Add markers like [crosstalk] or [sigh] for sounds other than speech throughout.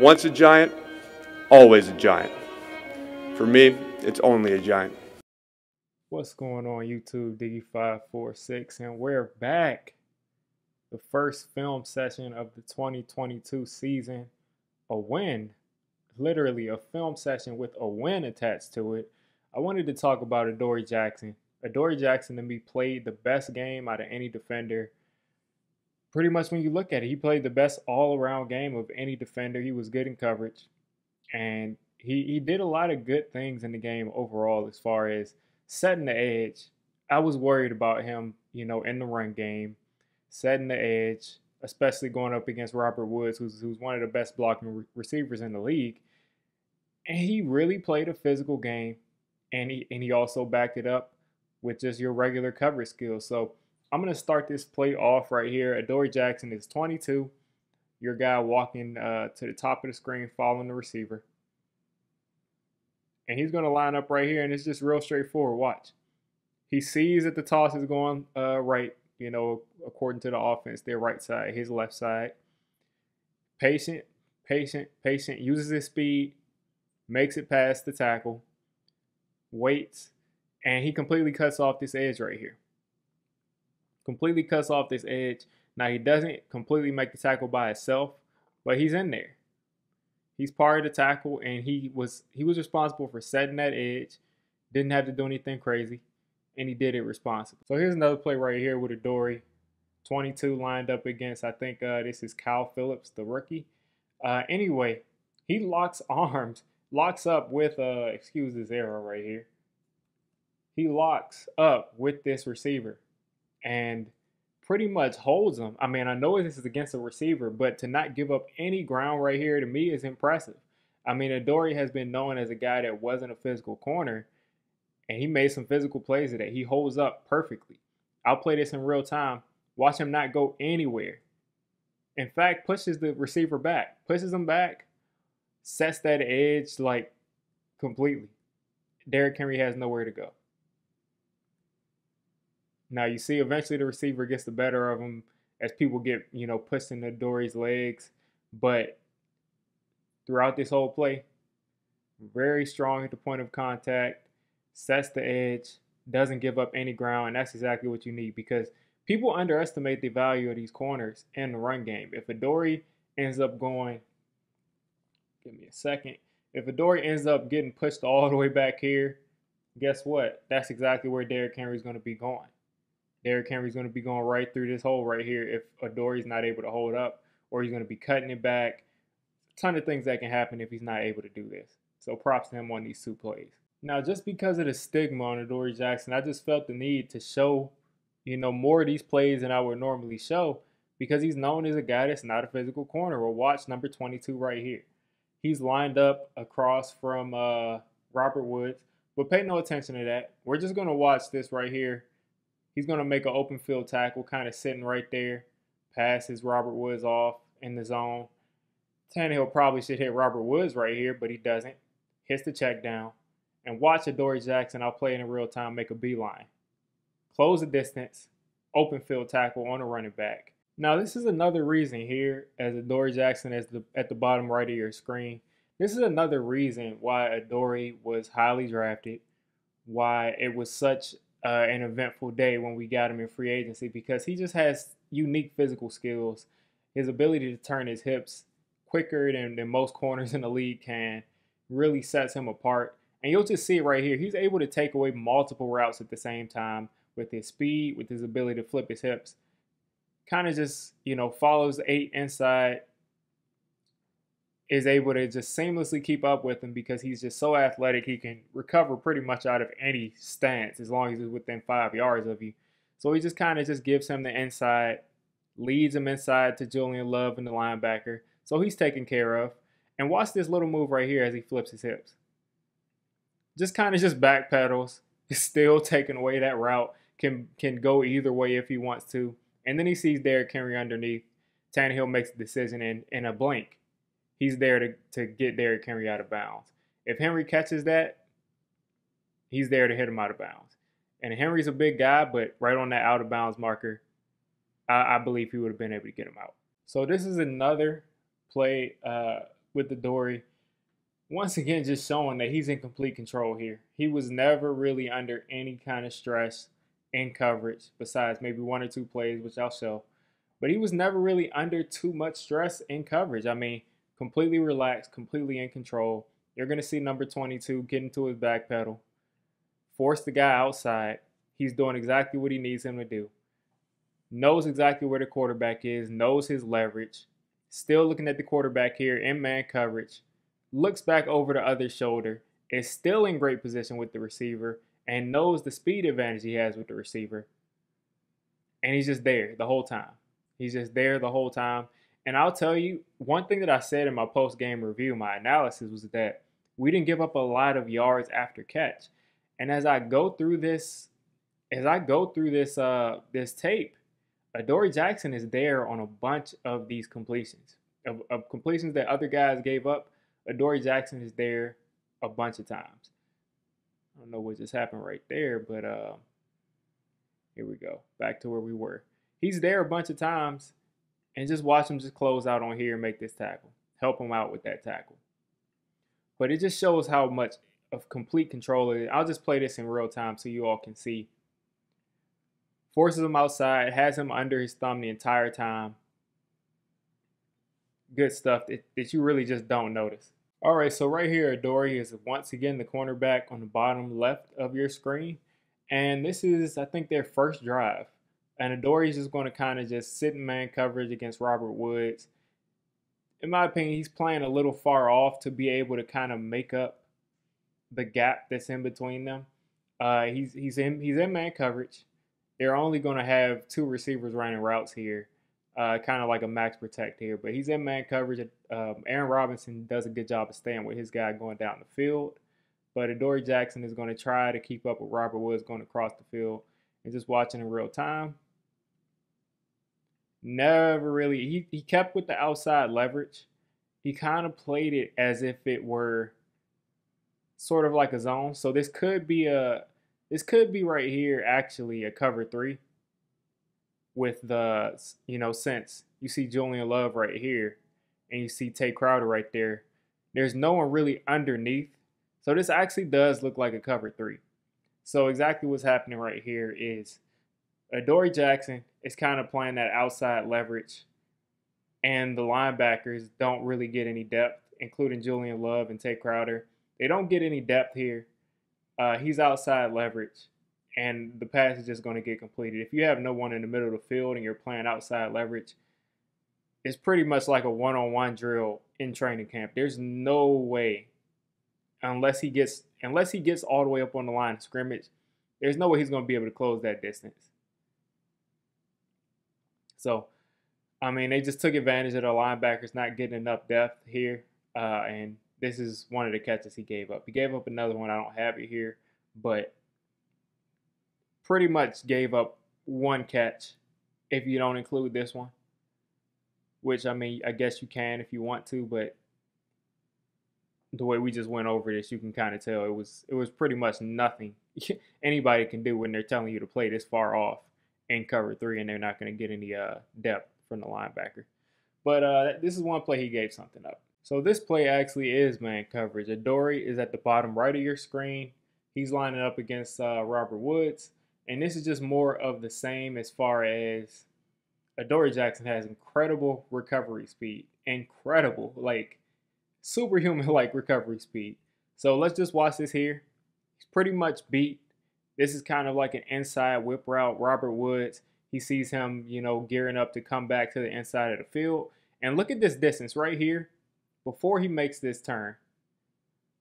Once a giant, always a giant. For me, it's only a giant. What's going on YouTube, Digge546, and we're back. The first film session of the 2022 season. A win, literally a film session with a win attached to it. I wanted to talk about Adoree Jackson. Adoree Jackson to me played the best game out of any defender. Pretty much when you look at it, he played the best all-around game of any defender. He was good in coverage. And he, he did a lot of good things in the game overall as far as setting the edge. I was worried about him, you know, in the run game, setting the edge, especially going up against Robert Woods, who's, who's one of the best blocking re- receivers in the league. And he really played a physical game, and he and he also backed it up with just your regular coverage skills. So I'm gonna start this play off right here. Adoree Jackson is 22. Your guy walking uh, to the top of the screen, following the receiver and he's going to line up right here, and it's just real straightforward. Watch. He sees that the toss is going uh, right, you know, according to the offense, their right side, his left side. Patient, patient, patient, uses his speed, makes it past the tackle, waits, and he completely cuts off this edge right here. Completely cuts off this edge. Now, he doesn't completely make the tackle by himself, but he's in there. He's part of the tackle, and he was he was responsible for setting that edge. Didn't have to do anything crazy, and he did it responsibly. So here's another play right here with Adoree. 22 lined up against, I think uh, this is Kyle Phillips, the rookie. Uh, anyway, he locks [laughs] arms, locks up with, uh, excuse this arrow right here. He locks up with this receiver. And pretty much holds them. I mean, I know this is against a receiver, but to not give up any ground right here to me is impressive. I mean, Adoree has been known as a guy that wasn't a physical corner, and he made some physical plays today. He holds up perfectly. I'll play this in real time. Watch him not go anywhere. In fact, pushes the receiver back, pushes him back, sets that edge like completely. Derrick Henry has nowhere to go. Now you see, eventually the receiver gets the better of him as people get you know pushed into Dory's legs, but throughout this whole play, very strong at the point of contact, sets the edge, doesn't give up any ground, and that's exactly what you need because people underestimate the value of these corners in the run game. If Adoree ends up going, give me a second. If Adoree ends up getting pushed all the way back here, guess what? That's exactly where Derrick Henry is going to be going. Derrick Henry's going to be going right through this hole right here if Adoree's not able to hold up, or he's going to be cutting it back. A ton of things that can happen if he's not able to do this. So props to him on these two plays. Now, just because of the stigma on Adoree Jackson, I just felt the need to show, you know, more of these plays than I would normally show because he's known as a guy that's not a physical corner. Well, watch number 22 right here. He's lined up across from uh, Robert Woods, but pay no attention to that. We're just going to watch this right here He's going to make an open field tackle, kind of sitting right there, passes Robert Woods off in the zone. Tannehill probably should hit Robert Woods right here, but he doesn't. Hits the check down. And watch Adoree Jackson, I'll play it in real time, make a beeline. Close the distance, open field tackle on a running back. Now, this is another reason here, as Adoree Jackson is the, at the bottom right of your screen. This is another reason why Adoree was highly drafted, why it was such uh, an eventful day when we got him in free agency because he just has unique physical skills. His ability to turn his hips quicker than, than most corners in the league can really sets him apart. And you'll just see right here. He's able to take away multiple routes at the same time with his speed, with his ability to flip his hips. Kind of just, you know, follows eight inside, is able to just seamlessly keep up with him because he's just so athletic. He can recover pretty much out of any stance as long as he's within five yards of you. So he just kind of just gives him the inside, leads him inside to Julian Love and the linebacker. So he's taken care of. And watch this little move right here as he flips his hips. Just kind of just backpedals. [laughs] He's still taking away that route. Can can go either way if he wants to. And then he sees Derrick Henry underneath. Tannehill makes a decision in, in a blink he's there to, to get Derrick Henry out of bounds. If Henry catches that, he's there to hit him out of bounds. And Henry's a big guy, but right on that out of bounds marker, I, I believe he would have been able to get him out. So this is another play uh, with Dory, Once again, just showing that he's in complete control here. He was never really under any kind of stress in coverage, besides maybe one or two plays, which I'll show. But he was never really under too much stress in coverage. I mean, completely relaxed, completely in control. You're going to see number 22 get into his back pedal, force the guy outside. He's doing exactly what he needs him to do. Knows exactly where the quarterback is, knows his leverage. Still looking at the quarterback here in man coverage. Looks back over the other shoulder. Is still in great position with the receiver and knows the speed advantage he has with the receiver. And he's just there the whole time. He's just there the whole time. And I'll tell you, one thing that I said in my post game review, my analysis was that we didn't give up a lot of yards after catch. And as I go through this, as I go through this uh this tape, Adoree' Jackson is there on a bunch of these completions. Of, of completions that other guys gave up, Adoree' Jackson is there a bunch of times. I don't know what just happened right there, but uh, here we go. Back to where we were. He's there a bunch of times, and just watch him just close out on here and make this tackle. Help him out with that tackle. But it just shows how much of complete control it is. I'll just play this in real time so you all can see. Forces him outside, has him under his thumb the entire time. Good stuff that, that you really just don't notice. All right, so right here, Adoree' is once again the cornerback on the bottom left of your screen. And this is, I think, their first drive. And Adoree's just going to kind of just sit in man coverage against Robert Woods. In my opinion, he's playing a little far off to be able to kind of make up the gap that's in between them. Uh, he's he's in he's in man coverage. They're only going to have two receivers running routes here uh, kind of like a max protect here. But he's in man coverage. Um, Aaron Robinson does a good job of staying with his guy going down the field. But Adoree' Jackson is going to try to keep up with Robert Woods going across the field and just watching in real time. Never really, he, he kept with the outside leverage. He kind of played it as if it were sort of like a zone. So this could be a, this could be right here actually a cover three with the you know since you see Julian Love right here and you see Tae Crowder right there. There's no one really underneath. So this actually does look like a cover three. So exactly what's happening right here is Adoree' Jackson is kind of playing that outside leverage, and the linebackers don't really get any depth, including Julian Love and Tae Crowder. They don't get any depth here. Uh, he's outside leverage and the pass is just going to get completed. If you have no one in the middle of the field and you're playing outside leverage, it's pretty much like a one-on-one drill in training camp. There's no way, unless he gets unless he gets all the way up on the line of scrimmage, there's no way he's going to be able to close that distance. So, I mean, they just took advantage of the linebackers not getting enough depth here, uh, and this is one of the catches he gave up. He gave up another one. I don't have it here, but pretty much gave up one catch if you don't include this one. Which I mean, I guess you can if you want to, but the way we just went over this, you can kind of tell it was it was pretty much nothing [laughs] anybody can do when they're telling you to play this far off in cover three, and they're not going to get any uh, depth from the linebacker. But uh, this is one play he gave something up. So this play actually is man coverage. Adoree' is at the bottom right of your screen. He's lining up against uh, Robert Woods. And this is just more of the same as far as Adoree' Jackson has incredible recovery speed. Incredible, like superhuman like recovery speed. So let's just watch this here. He's pretty much beat. This is kind of like an inside whip route. Robert Woods, he sees him, you know, gearing up to come back to the inside of the field. And look at this distance right here. Before he makes this turn,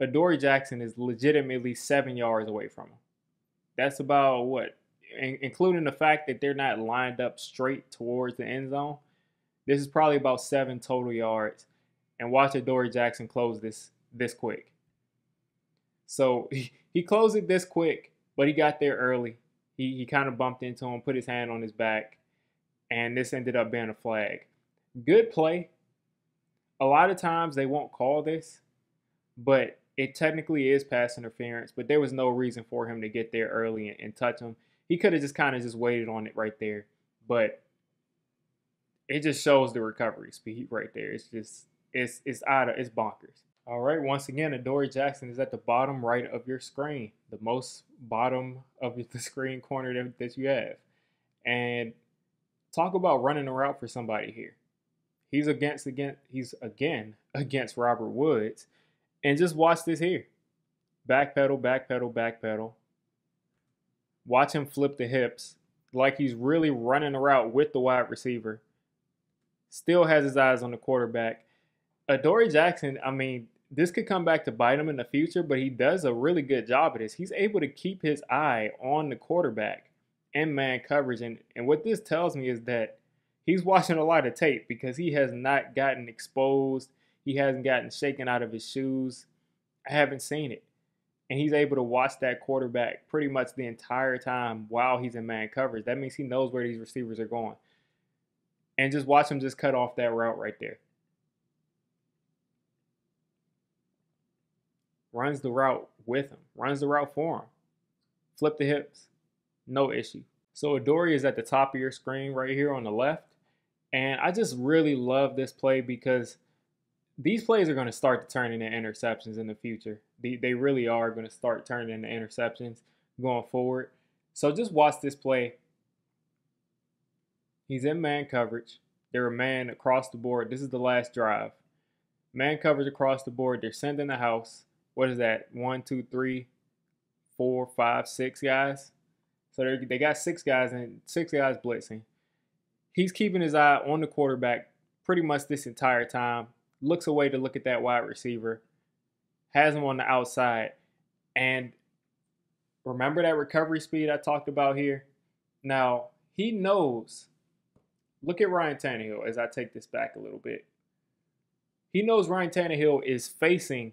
Adoree' Jackson is legitimately seven yards away from him that's about what, in, including the fact that they're not lined up straight towards the end zone. This is probably about seven total yards. And watch Adoree' Jackson close this this quick. So [laughs] he, he closed it this quick, but he got there early. He, he kind of bumped into him, put his hand on his back, and this ended up being a flag. Good play. A lot of times they won't call this, but it technically is pass interference, but there was no reason for him to get there early and, and touch him. He could have just kind of just waited on it right there, but it just shows the recovery speed right there. It's just it's it's out of it's bonkers. All right, once again, Adoree Jackson is at the bottom right of your screen, the most bottom of the [laughs] screen corner that, that you have. And talk about running a route for somebody here. He's against again he's again [laughs] against Robert Woods. And just watch this here. Back pedal, back pedal, back pedal. Watch him flip the hips like he's really running a route with the wide receiver. Still has his eyes on the quarterback. Adoree Jackson, I mean, this could come back to bite him in the future, but he does a really good job of this. He's able to keep his eye on the quarterback and man coverage. And, and what this tells me is that he's watching a lot of tape because he has not gotten exposed. He hasn't gotten shaken out of his shoes. I haven't seen it. And he's able to watch that quarterback pretty much the entire time while he's in man coverage. That means he knows where these receivers are going. And just watch him just cut off that route right there. Runs the route with him, runs the route for him. Flip the hips, no issue. So Adoree is at the top of your screen right here on the left. And I just really love this play because these plays are going to start to turn into interceptions in the future. They, they really are going to start turning into interceptions going forward. So just watch this play. He's in man coverage. They're a man across the board. This is the last drive. Man coverage across the board. They're sending the house what is that? One, two, three, four, five, six guys. So they they got six guys and six guys blitzing. He's keeping his eye on the quarterback pretty much this entire time. Looks away to look at that wide receiver. Has him on the outside. And remember that recovery speed I talked about here? Now, he knows. Look at Ryan Tannehill as I take this back a little bit. He knows Ryan Tannehill is facing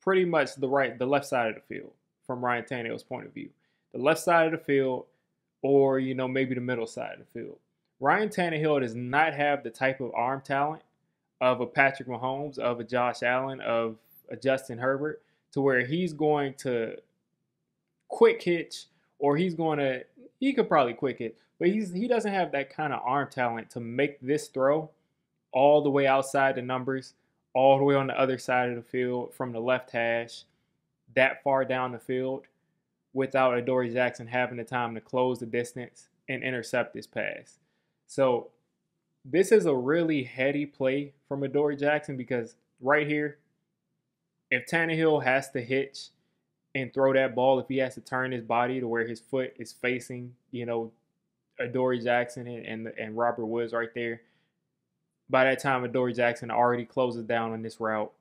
pretty much the right, the left side of the field from Ryan Tannehill's point of view. The left side of the field, or you know maybe the middle side of the field. Ryan Tannehill does not have the type of arm talent of a Patrick Mahomes, of a Josh Allen, of a Justin Herbert, to where he's going to quick hitch or he's going to he could probably quick it, but he's he doesn't have that kind of arm talent to make this throw all the way outside the numbers all the way on the other side of the field from the left hash, that far down the field, without Adoree Jackson having the time to close the distance and intercept this pass. So this is a really heady play from Adoree Jackson because right here, if Tannehill has to hitch and throw that ball, if he has to turn his body to where his foot is facing, you know, Adoree Jackson and, and, and Robert Woods right there, by that time, Adoree Jackson already closes down on this route,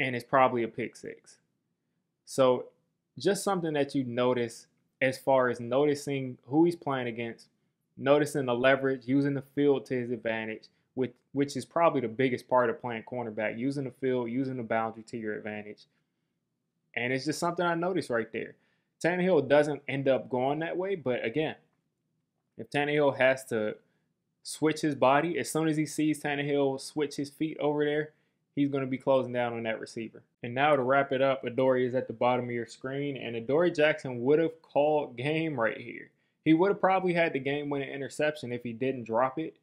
and it's probably a pick six. So, just something that you notice as far as noticing who he's playing against, noticing the leverage, using the field to his advantage, which which is probably the biggest part of playing cornerback, using the field, using the boundary to your advantage. And it's just something I noticed right there. Tannehill doesn't end up going that way, but again, if Tannehill has to switch his body. As soon as he sees Tannehill switch his feet over there, he's going to be closing down on that receiver. And now to wrap it up, Adoree is at the bottom of your screen, and Adoree Jackson would have called game right here. He would have probably had the game-winning interception if he didn't drop it,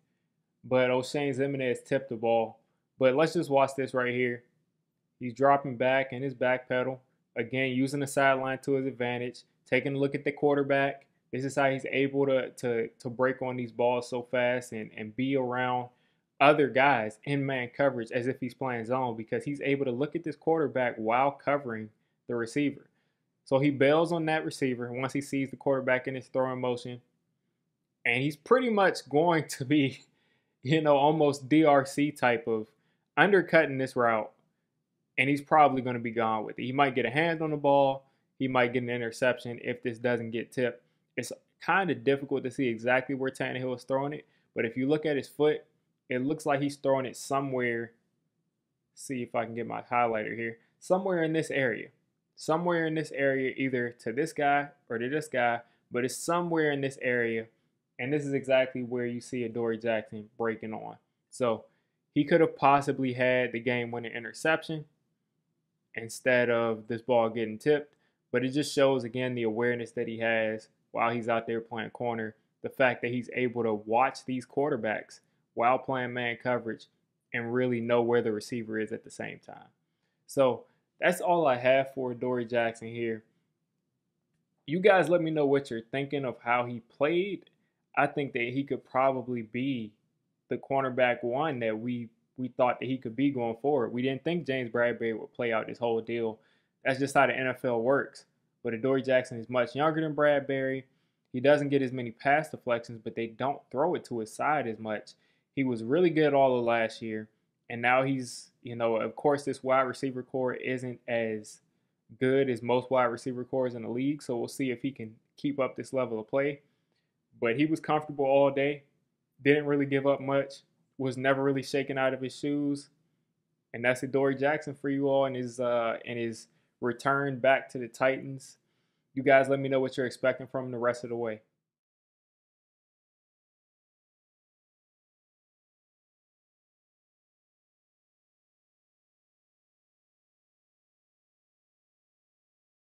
but Oshane Ximines tipped the ball. But let's just watch this right here. He's dropping back in his back pedal. Again, using the sideline to his advantage, taking a look at the quarterback, this is how he's able to to to break on these balls so fast and and be around other guys in man coverage as if he's playing zone because he's able to look at this quarterback while covering the receiver. So he bails on that receiver once he sees the quarterback in his throwing motion. And he's pretty much going to be, [laughs] you know, almost DRC type of undercutting this route. And he's probably going to be gone with it. He might get a hand on the ball. He might get an interception if this doesn't get tipped it's kind of difficult to see exactly where Tannehill is throwing it. But if you look at his foot, it looks like he's throwing it somewhere. See if I can get my highlighter here. Somewhere in this area. Somewhere in this area, either to this guy or to this guy, but it's somewhere in this area. And this is exactly where you see Adoree Jackson breaking on. So he could have possibly had the game winning interception instead of this ball getting tipped. But it just shows again the awareness that he has while he's out there playing corner. The fact that he's able to watch these quarterbacks while playing man coverage and really know where the receiver is at the same time. So that's all I have for Dory Jackson here. You guys let me know what you're thinking of how he played. I think that he could probably be the cornerback one that we we thought that he could be going forward. We didn't think James Bradberry would play out this whole deal. That's just how the NFL works. But Adoree Jackson is much younger than Bradberry. He doesn't get as many pass deflections, but they don't throw it to his side as much. He was really good all of last year, and now he's, you know, of course, this wide receiver corps isn't as good as most wide receiver cores in the league. So we'll see if he can keep up this level of play. But he was comfortable all day, didn't really give up much, was never really shaken out of his shoes. And that's Adoree Jackson for you all and his uh and his return back to the Titans. You guys let me know what you're expecting from the rest of the way.